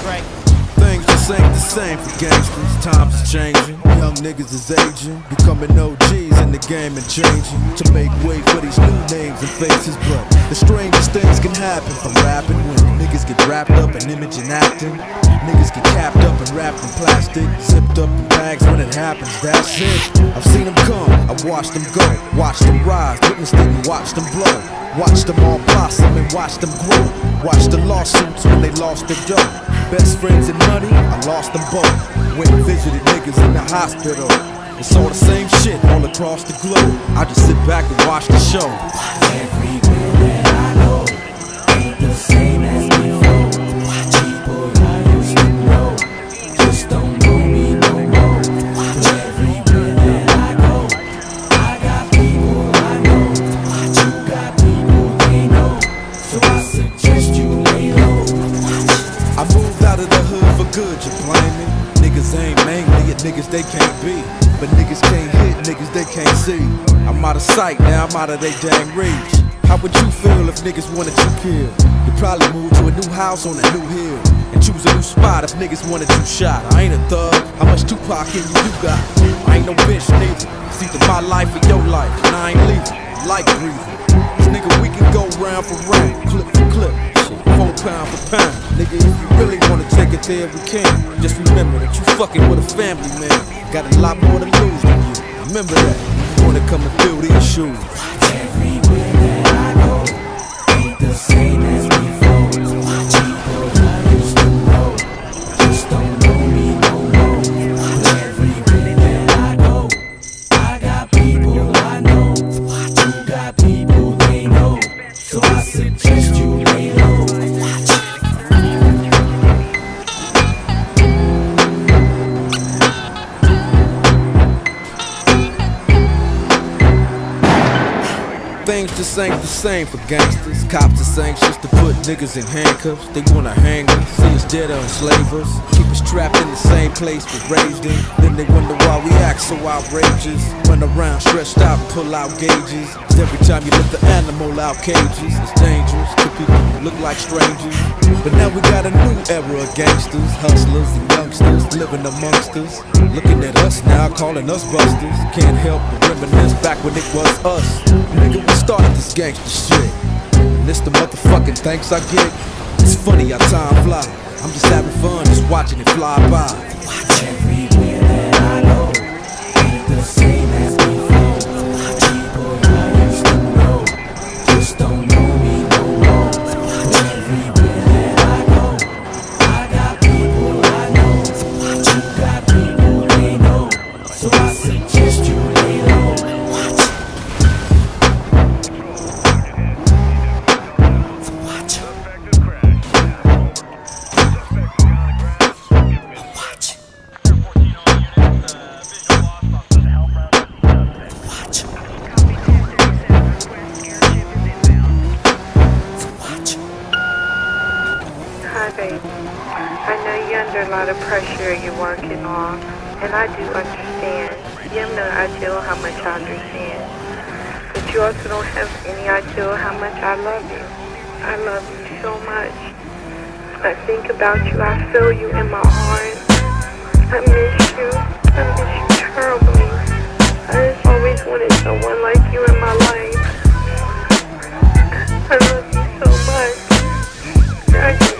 Dre? Things just ain't the same for gangsters. Times is changing. Young niggas is aging. Becoming OGs in the game and changing. To make way for these new names and faces. But the strangest things can happen from rapping when niggas get wrapped up in image and acting. Niggas get capped up and wrapped in plastic. Zipped up in bags when it happens. That's it. I've seen them come. I've watched them go. Watched them rise. Witnessed it and watched them blow. Watched them all blossom and watched them grow. Watched the lawsuits when they lost their dough. Best friends and money, I lost them both. Went and visited niggas in the hospital. It's all the same shit all across the globe. I just sit back and watch the show. Everywhere of sight, now I'm out of they dang reach. How would you feel if niggas wanted you killed? You'd probably move to a new house on a new hill. And choose a new spot if niggas wanted you shot. I ain't a thug, how much Tupac in you you got? I ain't no bitch neither. It's either my life or your life, and I ain't leaving. Like breathing. Nigga, we can go round for round, clip for clip. Four pound for pound. Nigga, if you really wanna take it there, we can. Just remember that you fucking with a family man. Got a lot more to lose than you. Remember that. Wanna come and fill these shoes. Things just ain't the same for gangsters. Cops just anxious to put niggas in handcuffs. They wanna hang us, see us dead or enslave us. Us trapped in the same place we raised in. Then they wonder why we act so outrageous. Run around stretched out and pull out gauges. every time you let the animal out cages, it's dangerous to people who look like strangers. But now we got a new era of gangsters, hustlers, and youngsters living amongst us. Looking at us now, calling us busters. Can't help but reminisce back when it was us. Nigga, we started this gangster shit. And this the motherfucking thanks I get. It's funny how time fly. I'm just having fun, watching it fly by. Baby. I know you're under a lot of pressure you're working on, and I do understand. You have no idea how much I understand. But you also don't have any idea how much I love you. I love you so much. I think about you. I feel you in my heart. I miss you. I miss you terribly. I just always wanted someone like you in my life. I love you so much. I'd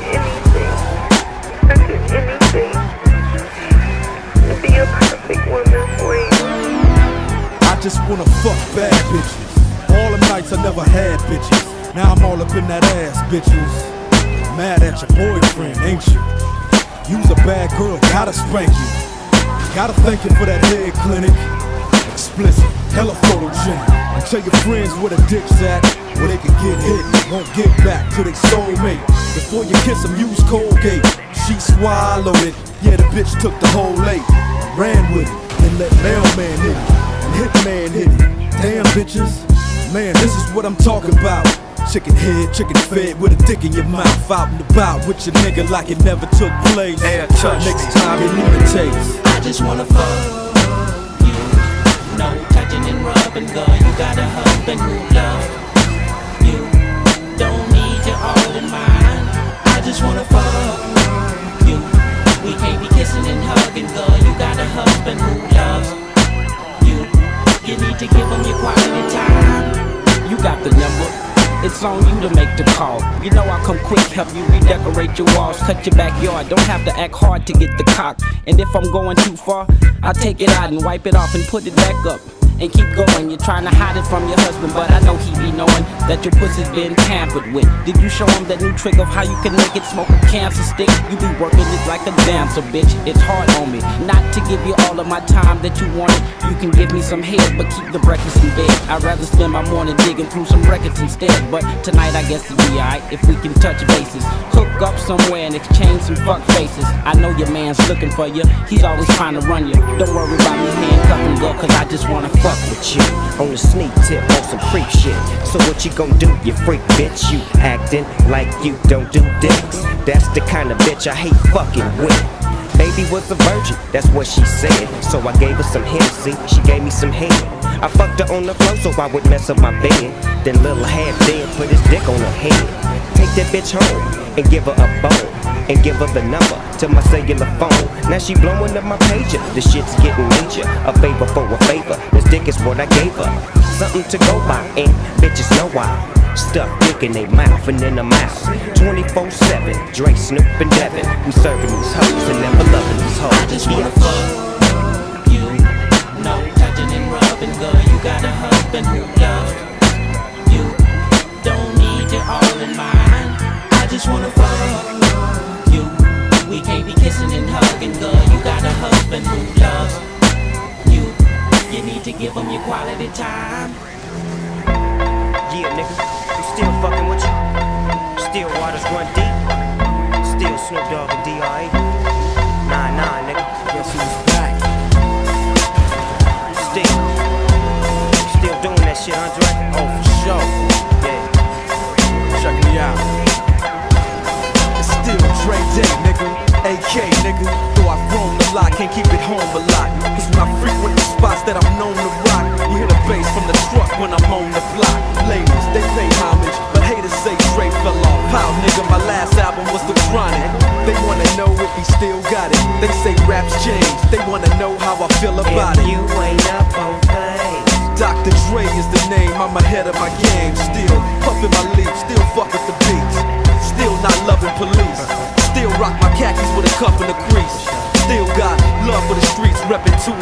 I just wanna fuck bad bitches. All the nights I never had bitches. Now I'm all up in that ass, bitches. Mad at your boyfriend, ain't you? You's a bad girl, gotta spank you. Gotta thank you for that head clinic. Explicit, hella photogenic. And tell your friends where the dick's at, where they can get hit. Won't get back to their soulmate. Before you kiss them, use Colgate. She swallowed it. Yeah, the bitch took the whole lake. Ran with it, and let mailman hit it. And hitman hit it. Damn bitches. Man, this is what I'm talking about. chicken head, chicken fed with a dick in your mouth. Out and about with your nigga like it never took place. Air touch Next me. time you need a taste. I just wanna fuck you. No touching and rubbing, girl. You got a husband who loves you. Don't need you all in mine. I just wanna fuck It's on you to make the call. You know I'll come quick, help you redecorate your walls, cut your backyard. Don't have to act hard to get the cock. And if I'm going too far, I'll take it out and wipe it off and put it back up. And keep going. You're trying to hide it from your husband, but I know he be knowing that your pussy's been tampered with. Did you show him that new trick of how you can make it smoke a cancer stick? You be working it like a dancer, bitch. It's hard on me. Not to give you all of my time that you wanted. You can give me some head, but keep the breakfast in bed. I'd rather spend my morning digging through some records instead. But tonight I guess it'll be alright if we can touch bases. Up somewhere and exchange some fuck faces. I know your man's looking for you. He's always trying to run you. Don't worry about me handcuffing, girl, cause I just wanna fuck with you. on the sneak tip on some creep shit. So what you gonna do, you freak bitch? You acting like you don't do dicks. That's the kind of bitch I hate fucking with. Baby was a virgin, that's what she said. So I gave her some Hennessy, she gave me some head. I fucked her on the floor so I would mess up my bed. Then Lil' Half Dead put his dick on her head. Take that bitch home and give her a bone. And give her the number to my cellular phone. Now she blowing up my pager. The shit's getting major. A favor for a favor. This dick is what I gave her. Something to go by, and bitches know why. Stuff dick in their mouth and in the mouth. 24 7. Dre, Snoop, and Devin. We serving these hoes and never loving these hoes. I just wanna fuck you. No touching and rubbing, girl. You got a husband who loves you. Don't need you all in mine. I just wanna fuck you. We can't be kissing and hugging, girl. You got a husband who loves you. You need to give him your quality time. Keep it home a lot. Cause I frequent spots that I'm known to rock, you hear the bass from the truck when I'm on the block. Ladies, they pay homage, but haters say Dre fell off. Pow, nigga, my last album was The Chronic. They wanna know if he still got it. They say raps change, they wanna know how I feel about If it. you ain't up on things. Dr. Dre is the name, I'm ahead of my game. Still puffin' my leaf, still fuck with the beats. Still not loving police. Still rock my khakis with a cuff and a crease. Still got love for the streets, reppin' 213.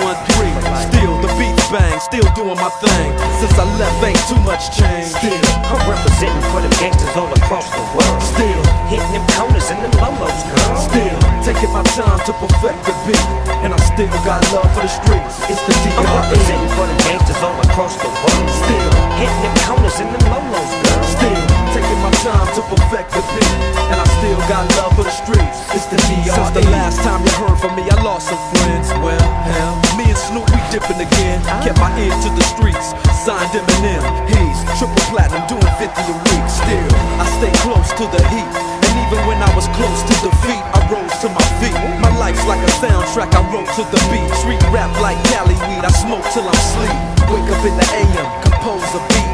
Still the beats bang, still doing my thing. Since I left, ain't too much change. Still, I'm representing for them gangsters all across the world. still, Hitting them corners and them lolos, girl. still taking my time to perfect the beat. And I still got love for the streets. It's the I'm D.R.E. representing for them gangsters all across the world. Still, Hitting them corners and them lolos, girl. Still taking my time to perfect the beat, and I still got love for the streets. It's the DR. Since the last time you heard from me, I lost some friends. Soundtrack, I wrote to the beat. Street rap like Cali weed, I smoke till I'm sleep. Wake up in the AM, compose a beat.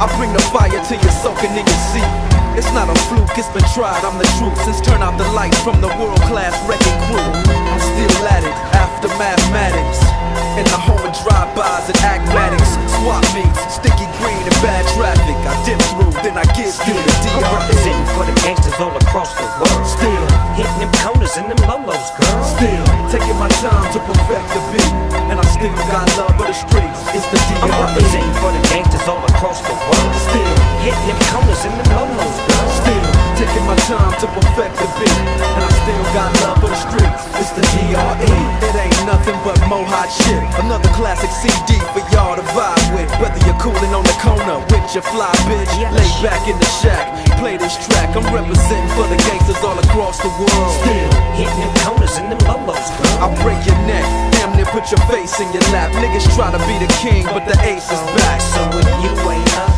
I bring the fire till you're soaking in your seat. It's not a fluke, it's been tried, I'm the truth. Since turn out the lights from the world class wrecking crew. I'm still at it, after mathematics. In the home of drive-bys and acmatics. Swap meets, sticky green and bad traffic. I dip through, then I give you the I'm DR. representing for them gangsters all across the world. Still, Hitting them corners and them lolos, girl. still, taking my time to perfect the beat. And I still got love for the streets. It's the I'm DR. representing for the gangsters all across the world. Still, Hitting them corners and them lolos, girl. Still taking my time to perfect the beat, and I still got love for the streets. It's the DRE. It ain't nothing but mo hot shit. Another classic CD for y'all to vibe with. Whether you're cooling on the corner with your fly bitch, lay back in the shack, play this track. I'm representing for the gangsters all across the world. Still, Hitting them corners and them lolos, girl. I'll break your neck, damn near put your face in your lap. Niggas try to be the king, but the ace is back. So if you ain't up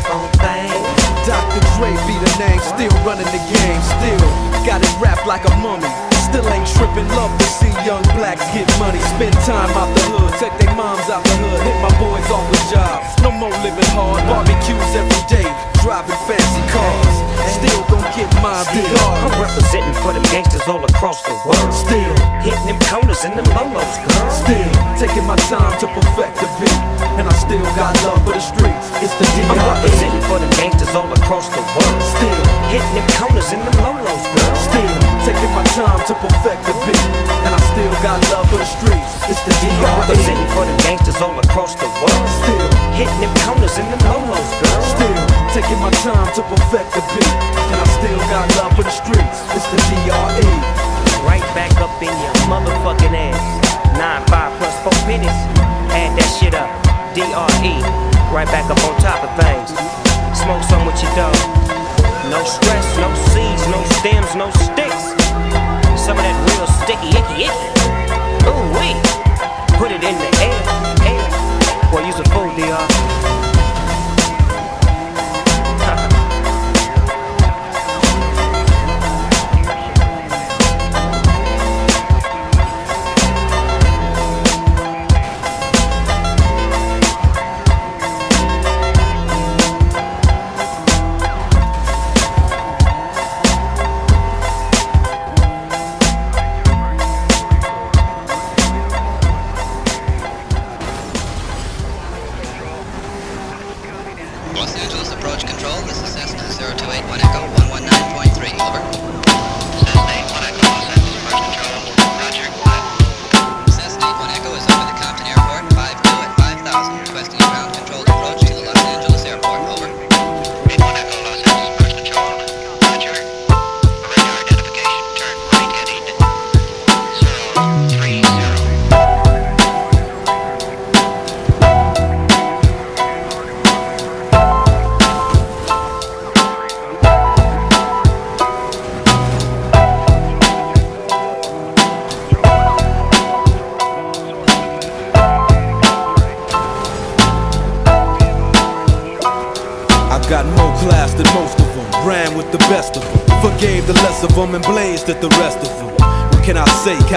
still running the game, still got it wrapped like a mummy. Still ain't tripping, love to see young blacks get money. Spend time out the hood, take their moms out the hood, hit my boys off with jobs. No more living hard, barbecues every day, driving fancy cars. Still gon' get my mine I'm representing for them gangsters all across the world. Still, Hitting them corners and them lolos, girl. still taking my time to perfect the beat, and I still got love for the streets. It's the I'm representing for them gangsters all across the world. Still, Hitting them corners and them lolos, girl. still taking my time to perfect the beat, and I still got love for the streets. It's the I'm D.R.E. representing for them gangsters all across the world. Still, Hitting them corners and them lolos, girl. still taking my time to perfect the beat, and I still got love for the streets. It's the D.R.E. Right back up in your motherfucking ass. Nine, five plus four minutes. Add that shit up. D-R-E. Right back up on top of things. Smoke some with your dog. No stress, no seeds, no stems, no sticks. Some of that real sticky, icky, icky. Ooh, wee. Put it in the air, air. Boy, use a fool, DR.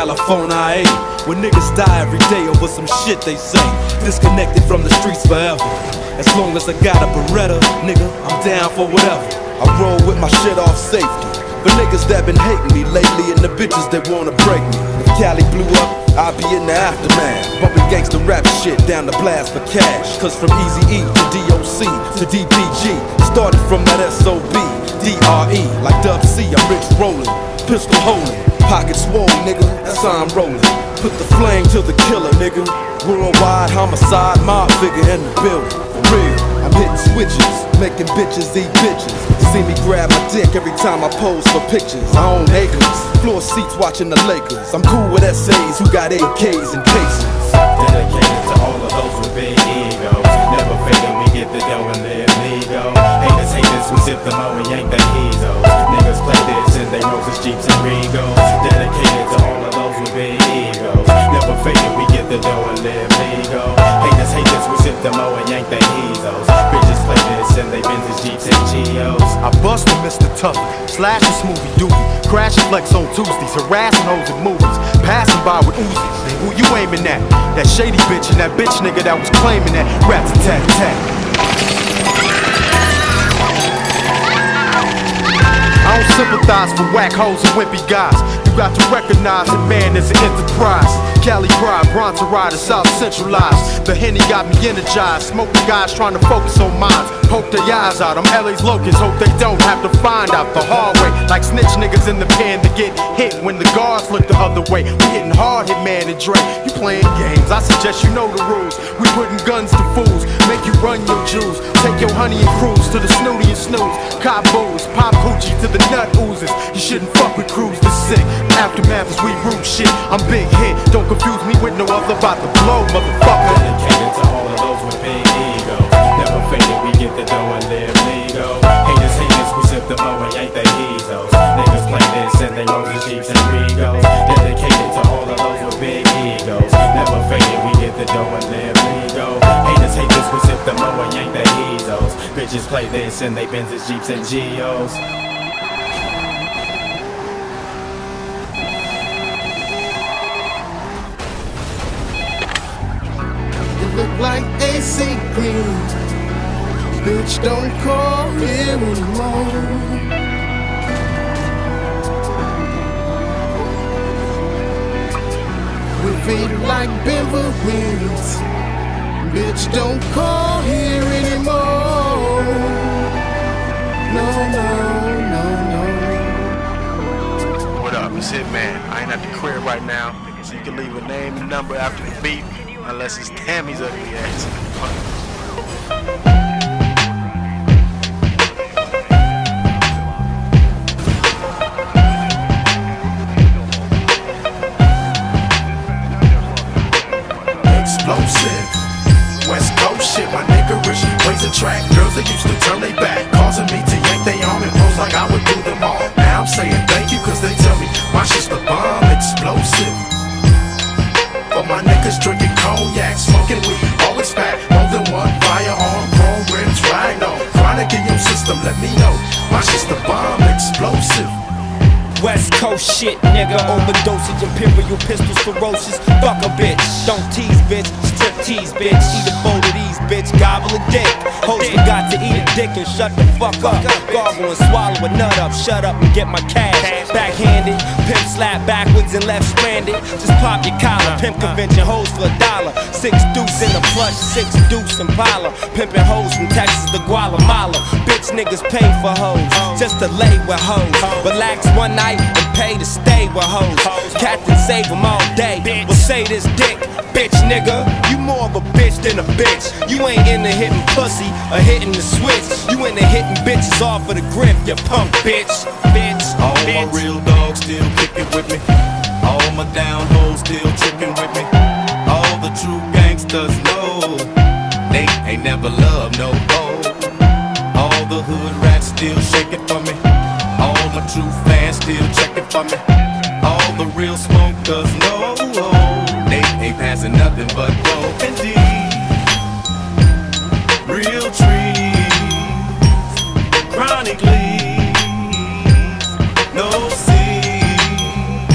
California, ain't. When niggas die every day over some shit they say, disconnected from the streets forever. As long as I got a Beretta, nigga, I'm down for whatever. I roll with my shit off safety. For niggas that been hating me lately and the bitches that wanna break me. If Cali blew up, I'll be in the aftermath. Bumping gangsta rap shit down the blast for cash. Cause from Easy E to DOC to DPG, started from that SOB, DRE, like Dub C, I'm rich rolling, pistol holding, pocket swole, nigga, that's how I'm rolling. Put the flame to the killer, nigga. Worldwide homicide, mob figure in the building. For real, I'm hitting switches, making bitches eat bitches. See me grab my dick every time I pose for pictures. I own acres, floor seats watching the Lakers. I'm cool with SAs who got AKs and cases. Dedicated to all of those with big egos. Never faking, we get the dough and live. We sip the mo and yank the heezos. Niggas play this in they roses, jeeps, and regos. Dedicated to all of those with big egos. Never faking, we get the dough and live legal. Haters hate this, we sip the mo and yank the heezos. Bitches play this in they Benzes, jeeps, and Geos. I bust with Mr. Tucker, slash smoothie doobie, crash and flex on Tuesdays, harassing hoes in movies, passing by with Uzis. Who you aiming at? That shady bitch and that bitch nigga that was claiming that rats a tat I don't sympathize for whack hoes and wimpy guys. You got to recognize that man is an enterprise. Cali pride, Bronson rider, South centralized. The Henny got me energized. Smoking guys trying to focus on minds. Poke their eyes out. I'm LA's locusts. Hope they don't have to find out the hard way. Like snitch niggas in the pen to get hit when the guards look the other way. We hitting hard, hit man and Dre. You playing games. I suggest you know the rules. We putting guns to fools. Make you run your jewels. Take your honey and cruise to the snooty and snooze. Cop booze, pop hoochie to the nut oozes. You shouldn't fuck with crews this sick. Aftermath is we root shit. I'm big hit. Don't confuse me with no other about to blow, motherfucker. Dedicated to all of those with big egos. Never faking, we get the dough and live legal. Haters hate this, we sip the mo and yank the heezos. Niggas play this and they roses, jeeps, and regos. Dedicated to all of those with big egos. Never faking, we get the dough and live legal. Haters hate this, we sip the mo and yank the heezos. bitches play this and they Benzes, Jeeps, and Geos. Look like AC Green. Bitch, don't call here anymore. We feel like Beverly's. Bitch, don't call here anymore. No, no, no, no. What up? It's Hitman. I ain't at the crib right now, so you can leave a name and number after the beat, unless it's Tammy's ugly ass. Firearm, chrome rims, rhino, chronic in your system, let me know. My the bomb explosive. West Coast shit, nigga. Overdosage, imperial pistols, ferocious. Fuck a bitch. Don't tease, bitch. Strip tease, bitch. Eat a bowl of these, bitch. Gobble a dick. Hoes forgot to eat a dick and shut the fuck up. Gargle and swallow a nut up. Shut up and get my cash. Backhanded. Pimp slap backwards and left stranded. Just pop your collar. Pimp convention hoes for a dollar. Six deuce in a plush, six deuce in Pala. Pimping hoes from Texas to Guatemala. Bitch niggas pay for hoes. Just to lay with hoes. Relax one night and pay to stay with hoes. Captain save them all day. Well, say this dick, bitch nigga. You more of a bitch than a bitch. You ain't into hitting pussy or hitting the switch. You into hitting bitches off of the grip, you punk bitch. Bitch. All bitch. my real dogs still kicking with me. All my down hoes still tricking with me. All the true gangsters know they ain't never loved no hoe. All the hood rats still shaking for me. All my true fans still checking for me. All the real smokers know ain't passing nothing but dope and. Real trees, chronic leaves, no seeds.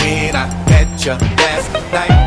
When I met you last night,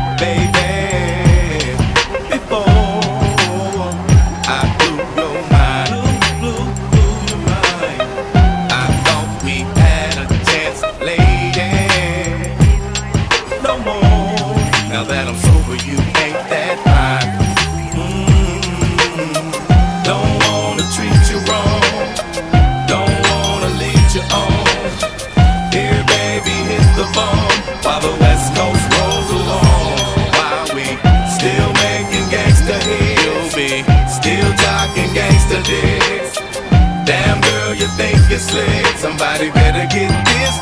you think slick? Somebody better get this.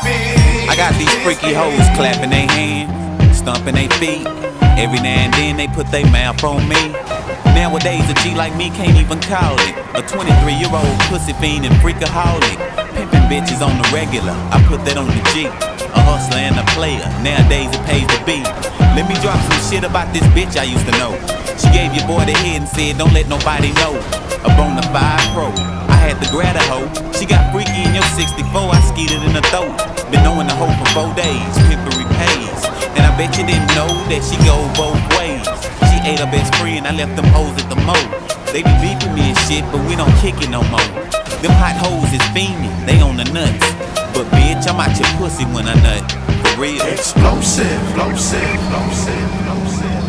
I got these freaky hoes clapping their hands, stomping their feet. Every now and then they put their mouth on me. Nowadays a G like me can't even call it. A 23 year old pussy fiend and freakaholic. Pimping bitches on the regular, I put that on the G. A hustler and a player, nowadays it pays to be. Let me drop some shit about this bitch I used to know. She gave your boy the head and said, don't let nobody know. A bona fide pro, I had to grab a hoe. She got freaky in your 64, I skeeted in the throat. Been knowing the hoe for four days, pimpery pays. And I bet you didn't know that she go both ways. She ate her best friend, I left them hoes at the mo. They be beefing me and shit, but we don't kick it no more. Them hot hoes is fiending, they on the nuts. But bitch, I'm out your pussy when I nut. For real. Explosive, explosive, explosive, explosive.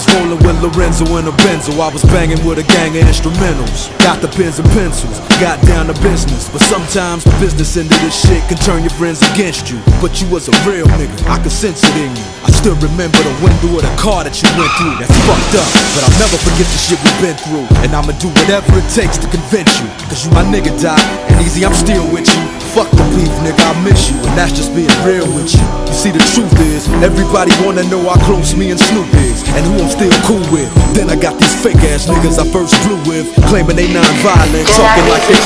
Was rolling with Lorenzo and a Benzo. I was banging with a gang of instrumentals. Got the pens and pencils, got down to business. But sometimes the business end of this shit can turn your friends against you. But you was a real nigga, I could sense it in you. I still remember the window of the car that you went through. That's fucked up, but I'll never forget the shit we've been through. And I'ma do whatever it takes to convince you. Cause you my nigga, Doc. Eazy, I'm still with you. Fuck the beef, nigga, I miss you. And that's just being real with you. You see, the truth is, everybody wanna know how close me and Snoop is. And who I'm still cool with. Then I got these fake ass niggas I first flew with. Claiming they non-violent, talking like they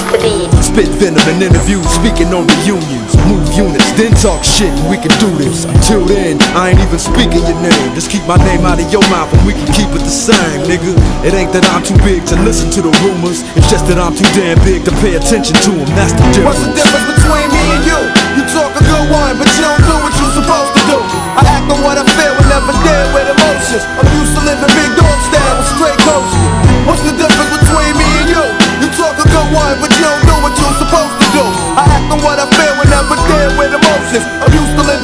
spit venom in interviews, speaking on reunions. Move units, then talk shit, and we can do this. Until then, I ain't even speaking your name. Just keep my name out of your mouth, and we can keep it the same, nigga. It ain't that I'm too big to listen to the rumors. It's just that I'm too damn big to pay attention to them. That's the difference. What's the difference between me and you? You talk a good one, but you don't do what you're supposed to do. I act on what I feel and never deal with emotions. I'm used to living big dog style with straight coaches. What's the difference between me and you? You talk a good one, but you don't do what you're supposed to do. I act on what I feel and never deal with emotions. I'm used to living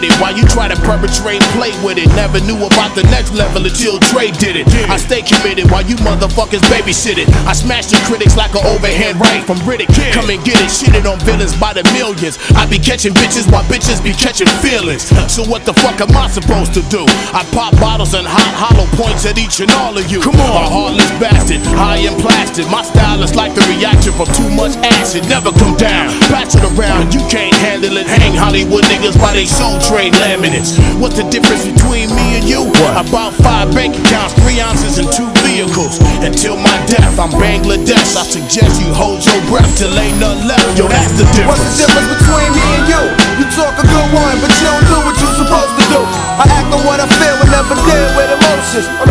with it while you try to perpetrate, play with it. Never knew about the next level until Dre did it. I stay committed while you motherfuckers babysit it. I smash the critics like an overhand right from Riddick. Come and get it, shitted on villains by the millions. I be catching bitches while bitches be catching feelings. So what the fuck am I supposed to do? I pop bottles and hot hollow points at each and all of you. Come on, a heartless bastard, high and plastic. My style is like the reaction from too much acid. Never come down, pass it around. You can't handle it. Hang Hollywood niggas by they soul laminates. What's the difference between me and you? What? I bought five bank accounts, three ounces, and two vehicles. Until my death, I'm Bangladesh. I suggest you hold your breath till ain't none left. Yo, that's the difference. What's the difference between me and you? You talk a good one, but you don't do what you're supposed to do. I act on what I feel and never deal with emotions. I'm